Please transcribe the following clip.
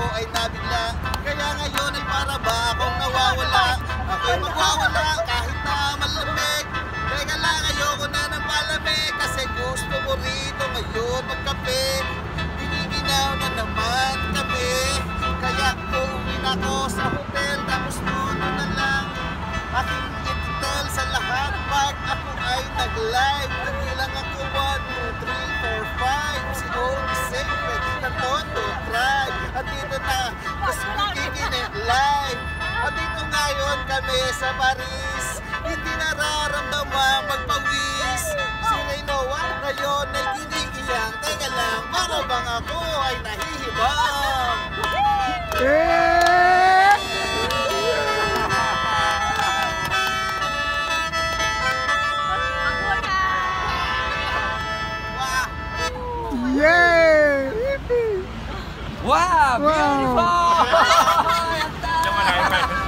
ko ay nabigla. Kaya ngayon ay para ba akong nawawala? Ako'y magwawala kahit na malamig. Teka lang ayoko na ng palamig Kasi gusto ko rito ngayon magkape. Biniginaw na naman kami. Kaya uuwin ako sa hotel Tapos nuno na lang. Aking ititel sa lahat Pag ako ay nag-live. Tribe. At dito na, kasi nakikinig live. At dito ngayon kami sa Paris. Hindi nararamdaman magpawis. Si Reynoa ngayon ay kinikilang. Teka lang, para bang ako ay nahihibang? わあ、ビューティフォー。